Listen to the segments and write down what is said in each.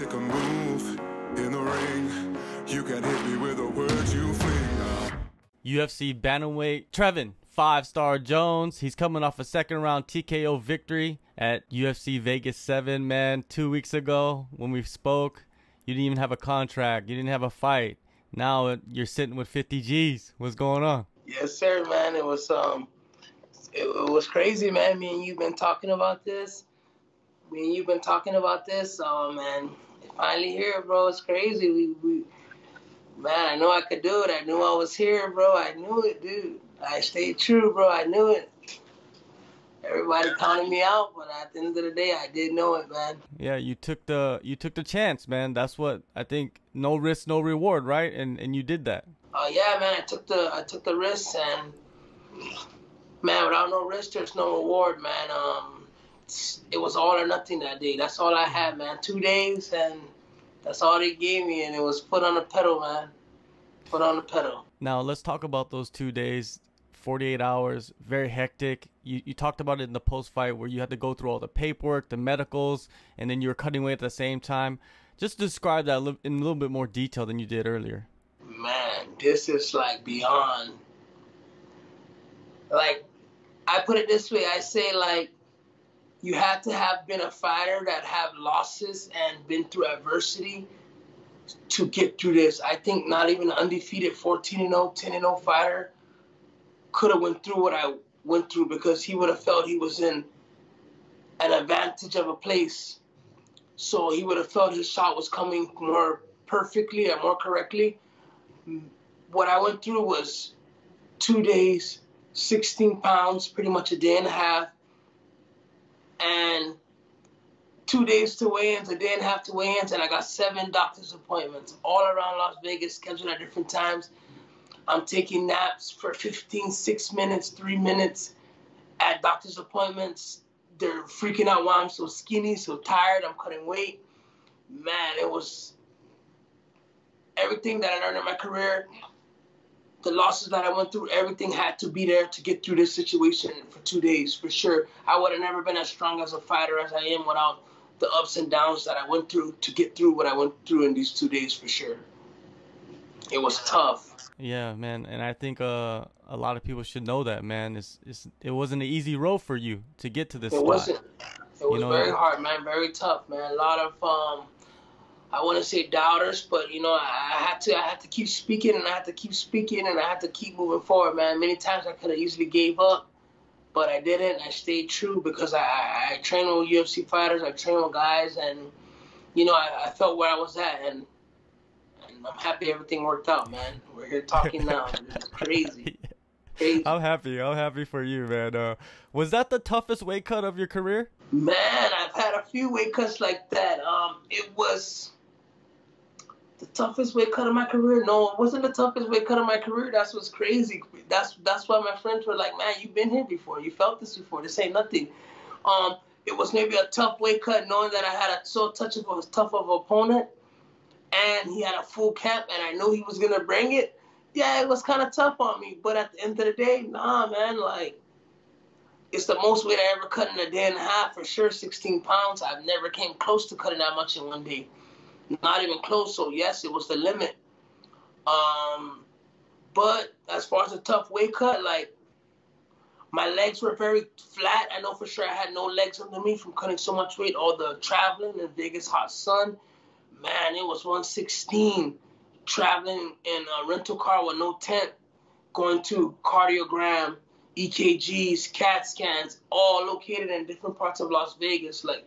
Stick a move in the ring. You can hit me with a word you fling. UFC bantamweight Trevin Five Star Jones. He's coming off a second round TKO victory at UFC Vegas 7, man. Two weeks ago when we spoke, you didn't even have a contract. You didn't have a fight. Now you're sitting with 50 G's. What's going on? Yes, sir, man. It was um, it, it was crazy, man. Me and you've been talking about this. Me and you've been talking about this. Um, and finally here, bro. It's crazy. We we man, I know I could do it. I knew I was here, bro. I knew it, dude. I stayed true, bro. I knew it. Everybody counted me out, but at the end of the day, I did know it, man. Yeah, you took the you took the chance, man. That's what I think. No risk, no reward, right? And and you did that. Oh uh, yeah, man. I took the I took the risk, and man, without no risk, there's no reward, man. Um, it was all or nothing that day. That's all I had, man. Two days, and that's all they gave me, and it was put on the pedal, man. Put on the pedal. Now let's talk about those two days. 48 hours, very hectic. You, you talked about it in the post fight where you had to go through all the paperwork, the medicals, and then you were cutting weight at the same time. Just describe that in a little bit more detail than you did earlier. Man, this is like beyond. Like, I put it this way I say, like, you have to have been a fighter that have losses and been through adversity to get through this. I think not even an undefeated 14 0, 10 0 fighter could have went through what I went through because he would have felt he was in an advantage of a place. So he would have felt his shot was coming more perfectly and more correctly. What I went through was two days, 16 pounds, pretty much a day and a half, and two days to weigh-ins, a day and a half to weigh-ins, and I got seven doctor's appointments all around Las Vegas, scheduled at different times. I'm taking naps for 15, six minutes, three minutes at doctor's appointments. They're freaking out why I'm so skinny, so tired. I'm cutting weight. Man, it was everything that I learned in my career, the losses that I went through, everything had to be there to get through this situation for two days, for sure. I would have never been as strong as a fighter as I am without the ups and downs that I went through to get through what I went through in these two days, for sure. It was tough. Yeah, man, and I think uh, a lot of people should know that, man. It's, it's it wasn't an easy road for you to get to this. It spot. wasn't. It was you know, very hard, man. Very tough, man. A lot of um, I want to say doubters, but you know, I, I had to I had to keep speaking and I had to keep speaking and I had to keep moving forward, man. Many times I could have easily gave up, but I didn't. I stayed true because I, I, I train with UFC fighters, I train with guys, and you know, I, I felt where I was at, and I'm happy everything worked out, man. We're here talking now. It's crazy. crazy. I'm happy. I'm happy for you, man. Uh, was that the toughest weight cut of your career? Man, I've had a few weight cuts like that. Um, it was the toughest weight cut of my career. No, it wasn't the toughest weight cut of my career. That's what's crazy. That's that's why my friends were like, "Man, you've been here before. You felt this before. This ain't nothing." Um, it was maybe a tough weight cut, knowing that I had a so touch of a tough of opponent and he had a full camp, and I knew he was gonna bring it. Yeah, it was kind of tough on me, but at the end of the day, nah, man, like it's the most weight I ever cut in a day and a half for sure. 16 pounds. I've never came close to cutting that much in one day, not even close. So yes, it was the limit. Um, but as far as a tough weight cut, like my legs were very flat. I know for sure I had no legs under me from cutting so much weight. All the traveling in Vegas hot sun man, it was 116 traveling in a rental car with no tent, going to cardiogram, EKGs, CAT scans, all located in different parts of Las Vegas, like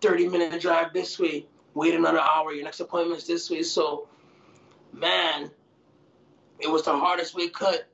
30 minute drive this way, wait another hour, your next appointment's this way. So, man, it was the hardest weight cut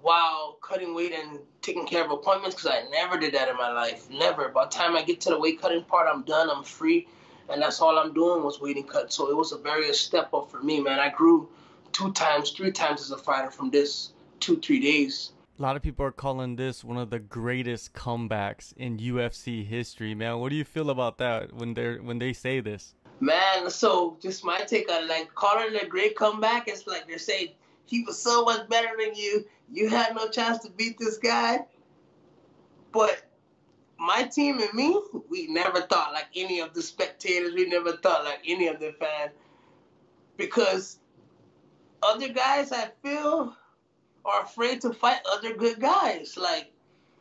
while cutting weight and taking care of appointments because I never did that in my life. Never. By the time I get to the weight cutting part, I'm done, I'm free and that's all I'm doing was waiting cut. So it was a very step up for me, man. I grew two times, three times as a fighter from this two, three days. A lot of people are calling this one of the greatest comebacks in UFC history, man. What do you feel about that when they're when they say this? Man, so just my take on like calling a great comeback, it's like they're saying he was so much better than you. You had no chance to beat this guy. But my team and me, we never thought like any of the spectators. We never thought like any of the fans because other guys I feel are afraid to fight other good guys. Like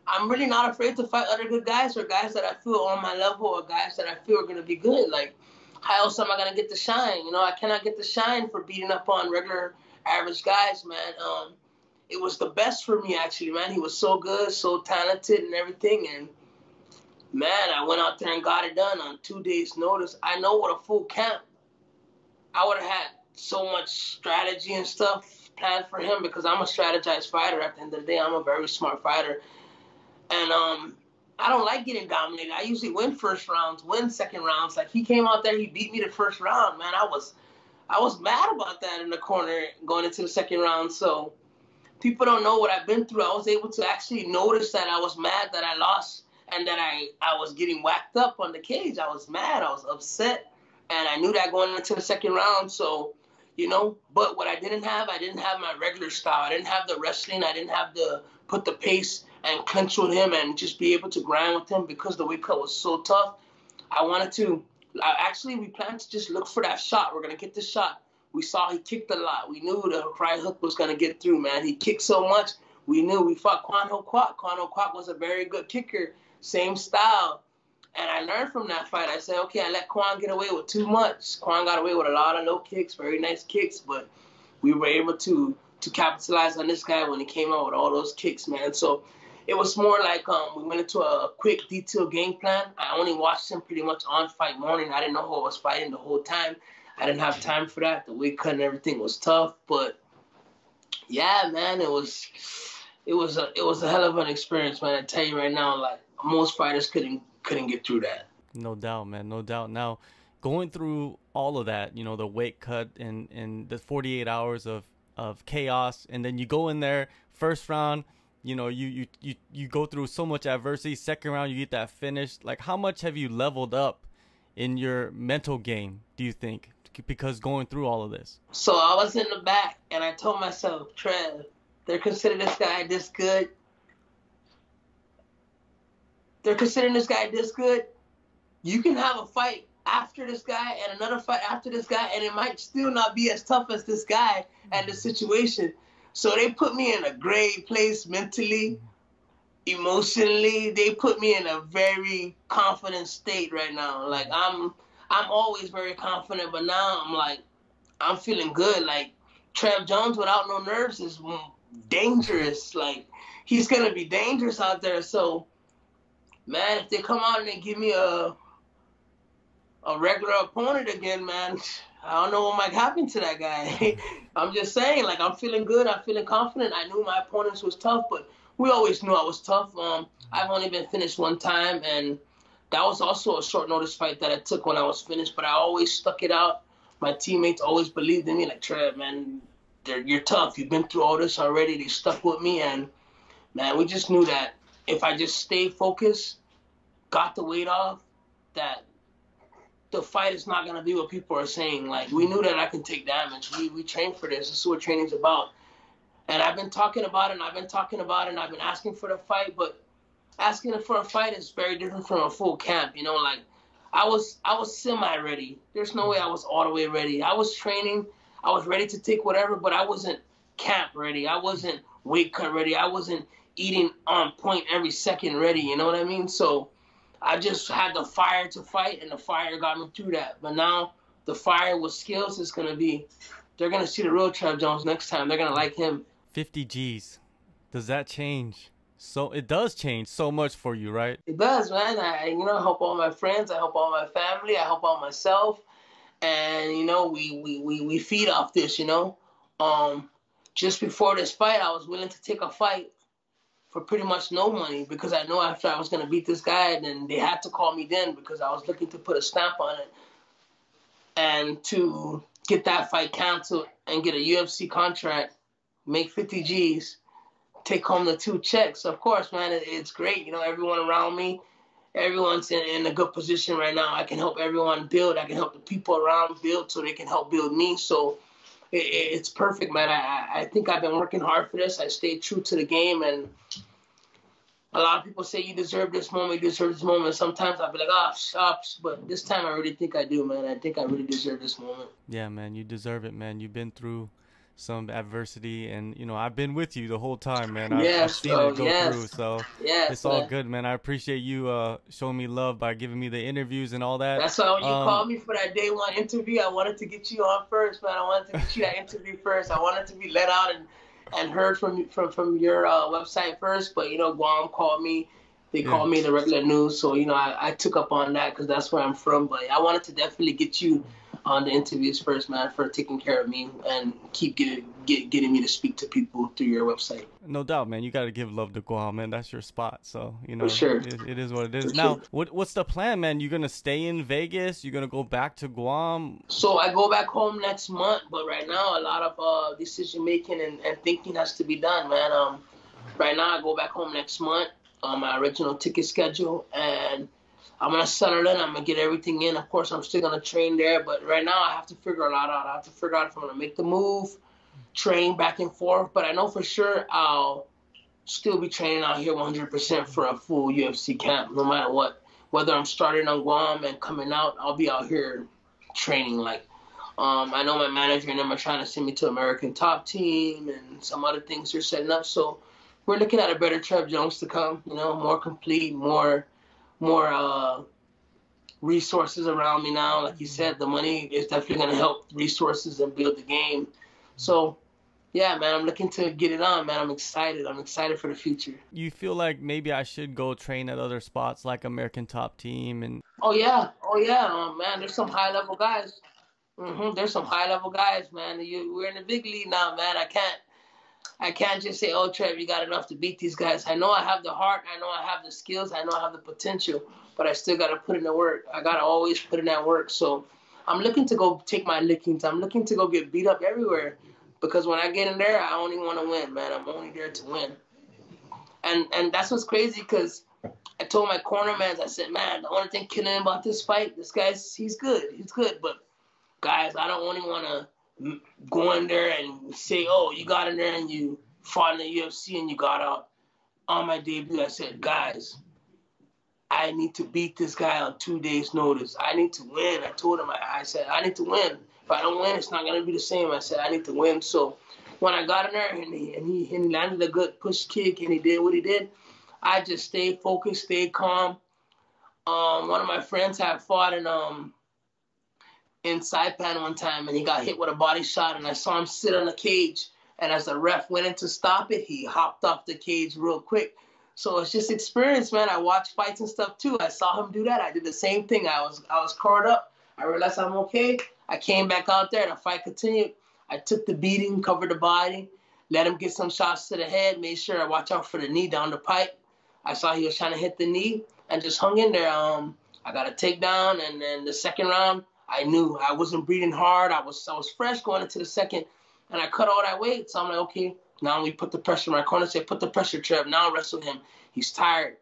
I'm really not afraid to fight other good guys or guys that I feel on my level or guys that I feel are gonna be good. Like how else am I gonna get the shine? You know, I cannot get the shine for beating up on regular average guys, man. Um, it was the best for me actually, man. He was so good, so talented and everything and man, I went out there and got it done on two days' notice. I know what a full camp I would have had so much strategy and stuff planned for him because I'm a strategized fighter. At the end of the day, I'm a very smart fighter, and um, I don't like getting dominated. I usually win first rounds, win second rounds. Like he came out there, he beat me the first round. Man, I was, I was mad about that in the corner going into the second round. So people don't know what I've been through. I was able to actually notice that I was mad that I lost and that I I was getting whacked up on the cage. I was mad. I was upset and I knew that going into the second round. So, you know, but what I didn't have, I didn't have my regular style. I didn't have the wrestling. I didn't have the put the pace and with him and just be able to grind with him because the weight cut was so tough. I wanted to. actually, we planned to just look for that shot. We're gonna get the shot. We saw he kicked a lot. We knew the right hook was gonna get through, man. He kicked so much. We knew we fought Kwan Ho Kwak. Kwan Ho Kwak was a very good kicker, same style. And I learned from that fight. I said, okay, I let Kwan get away with too much. Kwan got away with a lot of low kicks, very nice kicks, but we were able to to capitalize on this guy when he came out with all those kicks, man. So it was more like um, we went into a quick, detailed game plan. I only watched him pretty much on fight morning. I didn't know who I was fighting the whole time. I didn't have time for that. The weight cut and everything was tough, but yeah, man, it was it was a it was a hell of an experience, man. I tell you right now, like most fighters couldn't couldn't get through that. No doubt, man. No doubt. Now, going through all of that, you know, the weight cut and and the 48 hours of of chaos, and then you go in there first round. You know, you you you you go through so much adversity. Second round, you get that finish. Like, how much have you leveled up in your mental game? Do you think? Because going through all of this. So I was in the back, and I told myself, Trev, they're considering this guy this good they're considering this guy this good. You can have a fight after this guy and another fight after this guy, and it might still not be as tough as this guy and the mm-hmm. situation. So they put me in a great place mentally, emotionally. They put me in a very confident state right now. Like I'm, I'm always very confident, but now I'm like, I'm feeling good. Like Trev Jones without no nerves is dangerous. Like he's gonna be dangerous out there. So man, if they come out and they give me a a regular opponent again, man, I don't know what might happen to that guy. I'm just saying, like I'm feeling good, I'm feeling confident. I knew my opponents was tough, but we always knew I was tough. Um, I've only been finished one time, and that was also a short notice fight that I took when I was finished. But I always stuck it out. My teammates always believed in me, like Trev, man, you're tough. You've been through all this already. They stuck with me, and man, we just knew that if I just stay focused, got the weight off, that the fight is not gonna be what people are saying. Like we knew that I can take damage. We we trained for this. This is what training's about. And I've been talking about it and I've been talking about it and I've been asking for the fight, but asking for a fight is very different from a full camp, you know, like I was I was semi ready. There's no way I was all the way ready. I was training, I was ready to take whatever, but I wasn't camp ready. I wasn't weight cut ready. I wasn't eating on point every second ready. You know what I mean? So I just had the fire to fight, and the fire got me through that. But now the fire with skills is gonna be. They're gonna see the real Trev Jones next time. They're gonna like him. 50 G's. Does that change? So it does change so much for you, right? It does, man. I you know I help all my friends. I help all my family. I help all myself, and you know we we we, we feed off this. You know, um, just before this fight, I was willing to take a fight for pretty much no money because I know after I was to beat this guy, then they had to call me then because I was looking to put a stamp on it. And to get that fight canceled and get a UFC contract, make 50 G's, take home the two checks. Of course, man, it, it's great. You know, everyone around me, everyone's in, in a good position right now. I can help everyone build. I can help the people around build so they can help build me. So it, it's perfect, man. I, I think I've been working hard for this. I stayed true to the game, and a lot of people say you deserve this moment, you deserve this moment. Sometimes I'll be like, oh, shucks. But this time I really think I do, man. I think I really deserve this moment. Yeah, man, you deserve it, man. You've been through some adversity, and you know I've been with you the whole time, man. I've, yes, I've seen bro, it go yes. through, so Yes, it's all man. good, man. I appreciate you uh, showing me love by giving me the interviews and all that. That's why when you Um, called me for that day one interview, I wanted to get you on first, man. I wanted to get you that interview first. I wanted to be let out and, and heard from from from your uh, website first. But you know, Guam called me. They Yeah. called me in the regular news, so you know I, I took up on that because that's where I'm from. But I wanted to definitely get you on the interviews first, man, for taking care of me and keep getting get, getting me to speak to people through your website. No doubt, man. You got to give love to Guam, man. That's your spot. So you know, sure. it, it is what it is. For now, sure. what what's the plan, man? You gonna stay in Vegas? You gonna go back to Guam? So I go back home next month, but right now a lot of uh, decision making and, and thinking has to be done, man. Um, right now I go back home next month on my original ticket schedule, and I'm gonna settle in. I'm gonna get everything in. Of course, I'm still gonna train there, but right now I have to figure a lot out. I have to figure out if I'm gonna make the move, train back and forth. But I know for sure I'll still be training out here 100% for a full UFC camp, no matter what. Whether I'm starting on Guam and coming out, I'll be out here training. Like, um, I know my manager and them are trying to send me to American Top Team and some other things they're setting up. So we're looking at a better Trev Jones to come. You know, more complete, more, more uh, resources around me now. Like you said, the money is definitely going to help resources and build the game. So, yeah, man, I'm looking to get it on, man. I'm excited. I'm excited for the future. You feel like maybe I should go train at other spots like American Top Team and Oh yeah, oh yeah, um, man. There's some high level guys. hmm There's some high level guys, man. You, we're in the big league now, man. I can't, I can't just say, oh, Trev, you got enough to beat these guys. I know I have the heart. I know I have the skills. I know I have the potential, but I still got to put in the work. I got to always put in that work. So I'm looking to go take my lickings. I'm looking to go get beat up everywhere because when I get in there, I only want to win, man. I'm only there to win. And and that's what's crazy because I told my corner man, I said, man, the only thing killing about this fight, this guy's he's good, he's good, but guys, I don't only want to go in there and say, oh, you got in there and you fought in the UFC and you got out. On my debut, I said, guys, I need to beat this guy on two days' notice. I need to win. I told him, I, I said, I need to win. If I don't win, it's not gonna be the same. I said, I need to win. So when I got in there and he, and he, and landed a good push kick and he did what he did, I just stayed focused, stayed calm. Um, one of my friends had fought in um in Saipan one time and he got hit with a body shot and I saw him sit on the cage and as the ref went in to stop it, he hopped off the cage real quick. So it's just experience, man. I watch fights and stuff too. I saw him do that. I did the same thing. I was I was caught up. I realized I'm okay. I came back out there. The fight continued. I took the beating, covered the body, let him get some shots to the head, made sure I watch out for the knee down the pipe. I saw he was trying to hit the knee and just hung in there. Um, I got a takedown, and then the second round, I knew I wasn't breathing hard. I was I was fresh going into the second, and I cut all that weight. So I'm like, okay, now we put the pressure. In my corner said, put the pressure, Trev. Now wrestle him. He's tired.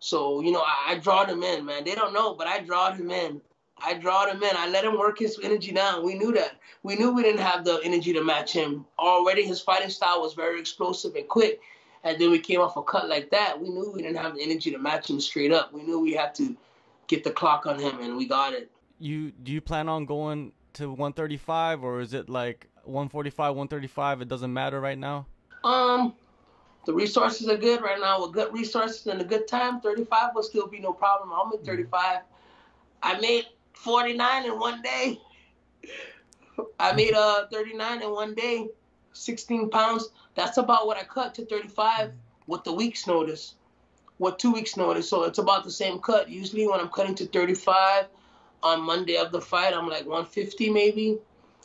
So you know, I, I drawed him in, man. They don't know, but I drawed him in. I drawed him in. I let him work his energy down. We knew that. We knew we didn't have the energy to match him. Already, his fighting style was very explosive and quick. And then we came off a cut like that. We knew we didn't have the energy to match him straight up. We knew we had to get the clock on him, and we got it. You do you plan on going to 135 or is it like 145 135 it doesn't matter right now Um, the resources are good right now. With good resources and a good time, 35 will still be no problem. I'll make 35. I made 49 in one day. I made uh 39 in one day, 16 pounds. That's about what I cut to 35 with the week's notice, with two weeks notice. So it's about the same cut. Usually when I'm cutting to 35 on Monday of the fight, I'm like 150 maybe.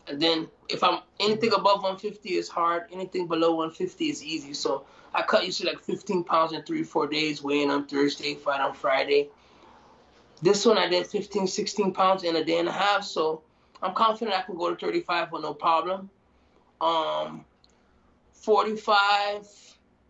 And then if I'm anything above 150 is hard. Anything below 150 is easy. So I cut usually like 15 pounds in three, four days, weighing on Thursday, fight on Friday. This one I did 15, 16 pounds in a day and a half. So I'm confident I can go to 35 with no problem. Um, 45,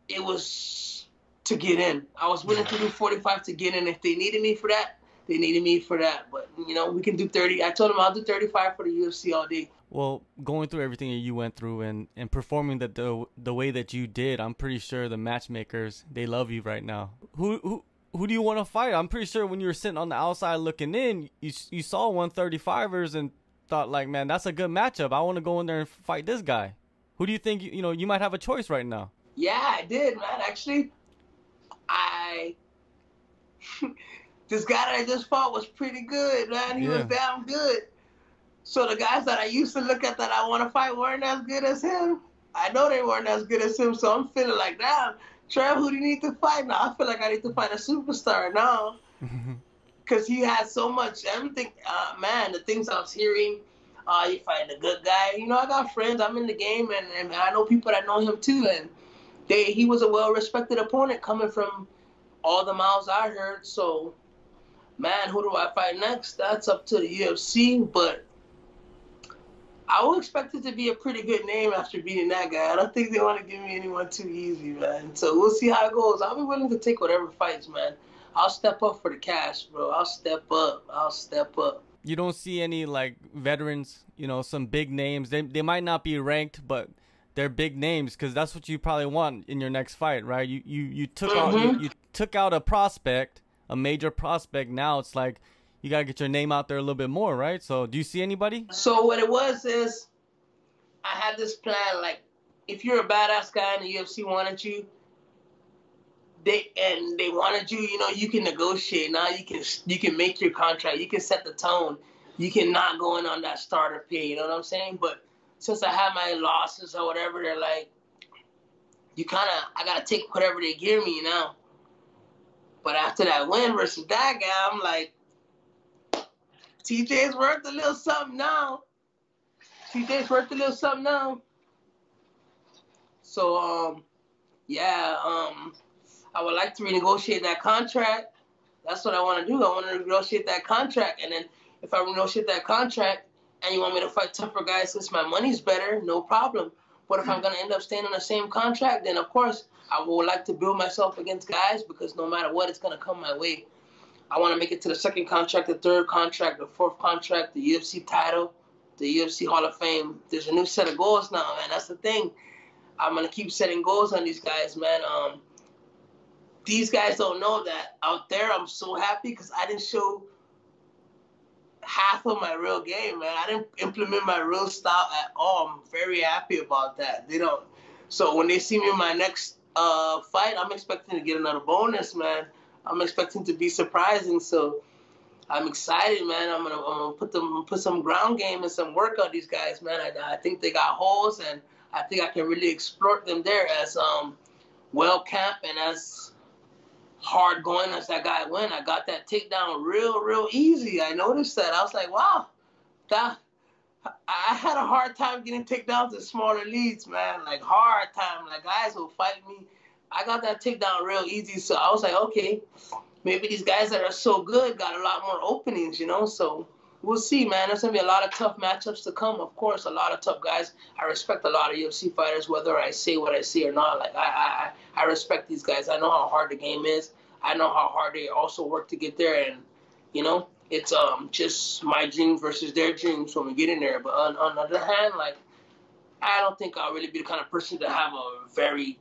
it was to get in. I was willing to do 45 to get in. If they needed me for that, they needed me for that. But you know, we can do 30. I told them I'll do 35 for the UFC all day. Well, going through everything that you went through and, and performing the, the the way that you did, I'm pretty sure the matchmakers they love you right now. Who who who do you want to fight? I'm pretty sure when you were sitting on the outside looking in, you you saw 135ers and thought like, man, that's a good matchup. I want to go in there and fight this guy. Who do you think you know you might have a choice right now? Yeah, I did, man. Actually, I this guy that I just fought was pretty good, man. He yeah. was damn good. So the guys that I used to look at that I want to fight weren't as good as him. I know they weren't as good as him, so I'm feeling like, damn, Trev, who do you need to fight now? I feel like I need to fight a superstar now. Because he has so much, everything. Uh, man, the things I was hearing, uh, you find a good guy. You know, I got friends. I'm in the game, and, and I know people that know him too. And they, he was a well-respected opponent coming from all the miles I heard. So, man, who do I fight next? That's up to the UFC. But I would expect it to be a pretty good name after beating that guy. I don't think they want to give me anyone too easy, man. So we'll see how it goes. I'll be willing to take whatever fights, man. I'll step up for the cash, bro. I'll step up. I'll step up. You don't see any like veterans, you know, some big names. They they might not be ranked, but they're big names because that's what you probably want in your next fight, right? You you you took mm-hmm. out you, you took out a prospect, a major prospect. Now it's like you gotta get your name out there a little bit more, right? So, do you see anybody? So what it was is, I had this plan. Like, if you're a badass guy and the UFC wanted you, they and they wanted you, you know, you can negotiate. Now you can you can make your contract. You can set the tone. You can not go in on that starter pay. You know what I'm saying? But since I have my losses or whatever, they're like, you kind of I gotta take whatever they give me, you know. But after that win versus that guy, I'm like, TJ's worth a little something now. TJ's worth a little something now. So um, yeah, um, I would like to renegotiate that contract. That's what I want to do. I want to negotiate that contract, and then if I renegotiate that contract, and you want me to fight tougher guys since my money's better, no problem. But if I'm gonna end up staying on the same contract, then of course I would like to build myself against guys because no matter what, it's gonna come my way. I want to make it to the second contract, the third contract, the fourth contract, the UFC title, the UFC Hall of Fame. There's a new set of goals now, man. That's the thing. I'm gonna keep setting goals on these guys, man. Um, these guys don't know that out there. I'm so happy because I didn't show half of my real game, man. I didn't implement my real style at all. I'm very happy about that. They don't. So when they see me in my next uh, fight, I'm expecting to get another bonus, man. I'm expecting to be surprising. So I'm excited, man. I'm gonna, I'm gonna put them put some ground game and some work on these guys, man. I, I think they got holes, and I think I can really exploit them there as um well camped and as hard going as that guy went. I got that takedown real, real easy. I noticed that. I was like, wow, that I had a hard time getting takedowns in smaller leads, man. Like hard time. Like guys will fight me I got that takedown real easy. So I was like, okay, maybe these guys that are so good got a lot more openings, you know. So we'll see, man. There's gonna be a lot of tough matchups to come. Of course, a lot of tough guys. I respect a lot of UFC fighters, whether I say what I say or not. Like I, I, I respect these guys. I know how hard the game is. I know how hard they also work to get there, and you know, it's um just my dreams versus their dreams when we get in there. But on, on the other hand, like I don't think I'll really be the kind of person to have a very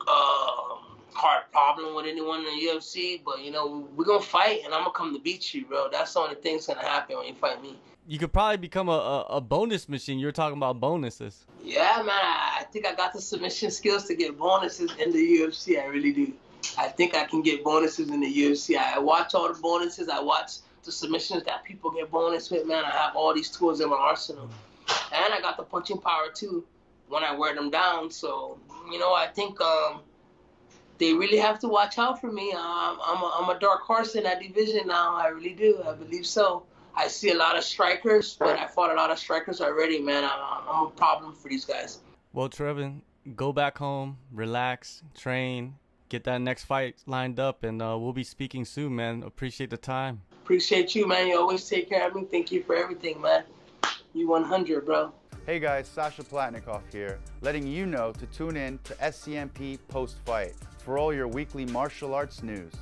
uh, hard problem with anyone in the UFC, but you know we're gonna fight, and I'm gonna come to beat you, bro. That's the only thing that's gonna happen when you fight me. You could probably become a, a, a bonus machine. You're talking about bonuses. Yeah, man. I think I got the submission skills to get bonuses in the UFC. I really do. I think I can get bonuses in the UFC. I watch all the bonuses. I watch the submissions that people get bonus with. Man, I have all these tools in my arsenal, and I got the punching power too when I wear them down. So you know, I think um, they really have to watch out for me. Um, I'm, a, I'm a dark horse in that division now. I really do. I believe so. I see a lot of strikers, but I fought a lot of strikers already, man. I'm, I'm a problem for these guys. Well, Trevin, go back home, relax, train, get that next fight lined up, and uh, we'll be speaking soon, man. Appreciate the time. Appreciate you, man. You always take care of me. Thank you for everything, man. You 100, bro. Hey guys, Sasha Palatnikov here, letting you know to tune in to SCMP post fight for all your weekly martial arts news.